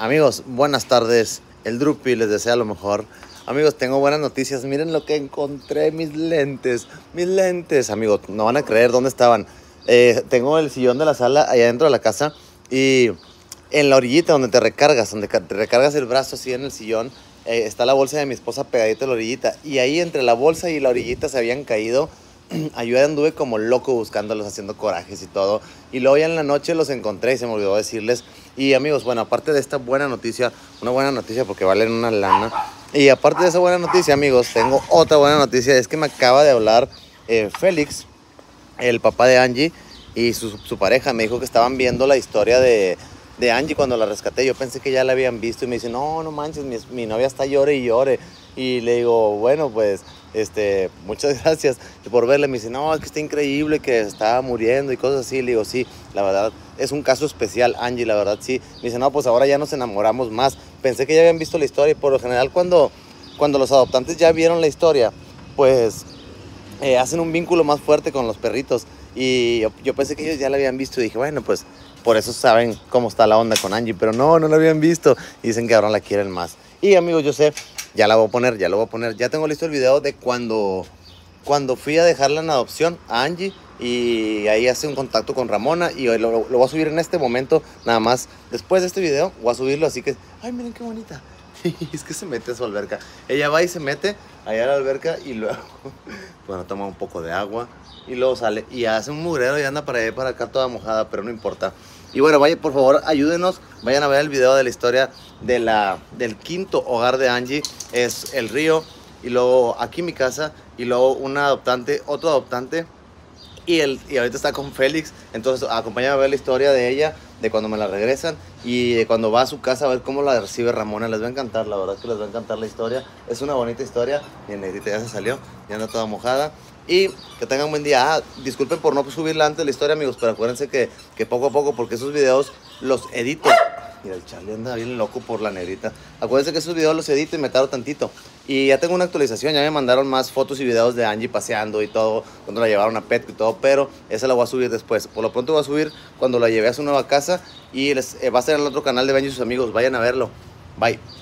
Amigos, buenas tardes. El Drupi les desea lo mejor. Amigos, tengo buenas noticias. Miren lo que encontré, mis lentes. Mis lentes, amigos. No van a creer dónde estaban. Eh, tengo el sillón de la sala allá dentro de la casa y en la orillita donde te recargas, donde te recargas el brazo así en el sillón, eh, está la bolsa de mi esposa pegadita a la orillita. Y ahí entre la bolsa y la orillita se habían caído ayuda anduve como loco buscándolos, haciendo corajes y todo. Y luego ya en la noche los encontré y se me olvidó decirles. Y amigos, bueno, aparte de esta buena noticia, una buena noticia porque valen una lana. Y aparte de esa buena noticia, amigos, tengo otra buena noticia. Es que me acaba de hablar eh, Félix, el papá de Angie, y su, su, pareja. Me dijo que estaban viendo la historia de, de, Angie cuando la rescaté. Yo pensé que ya la habían visto y me dice, no, no manches, mi, mi novia está llore y llore. Y le digo, bueno, pues este, muchas gracias por verle. Me dice, no, es que está increíble que estaba muriendo y cosas así. Le digo, sí, la verdad, es un caso especial, Angie, la verdad, sí. Me dice, no, pues ahora ya nos enamoramos más. Pensé que ya habían visto la historia y por lo general cuando, cuando los adoptantes ya vieron la historia, pues eh, hacen un vínculo más fuerte con los perritos. Y yo, pensé que ellos ya la habían visto y dije, bueno, pues por eso saben cómo está la onda con Angie. Pero no, no la habían visto. Y dicen que ahora la quieren más. Y amigos, yo ya la voy a poner, ya lo voy a poner. Ya tengo listo el video de cuando, cuando fui a dejarla en adopción a Angie. Y ahí hace un contacto con Ramona. Y lo, lo, voy a subir en este momento. Nada más. Después de este video voy a subirlo. Así que, ay, miren qué bonita. es que se mete a su alberca. Ella va y se mete allá a la alberca. Y luego, bueno, toma un poco de agua. Y luego sale. Y hace un mugrero y anda para allá para acá toda mojada. Pero no importa. Y bueno, vaya, por favor, ayúdenos. Vayan a ver el video de la historia de la, del quinto hogar de Angie. Es el río. Y luego aquí mi casa. Y luego una adoptante, otro adoptante. Y, el, y ahorita está con Félix. Entonces, acompáñame a ver la historia de ella, de cuando me la regresan. Y de cuando va a su casa a ver cómo la recibe Ramona. Les va a encantar, la verdad que les va a encantar la historia. Es una bonita historia. Y negrita ya se salió. Ya anda toda mojada. Y que tengan buen día. Ah, disculpen por no subirla antes la historia, amigos, pero acuérdense que, que poco a poco, porque esos videos los edito. Mira, el Charlie anda bien loco por la negrita. Acuérdense que esos videos los edito y me tardo tantito. Y ya tengo una actualización, ya me mandaron más fotos y videos de Angie paseando y todo, cuando la llevaron a Pet y todo, pero esa la voy a subir después. Por lo pronto voy a subir cuando la llevé a su nueva casa y les, eh, va a ser en el otro canal de Benji y sus amigos. Vayan a verlo. Bye.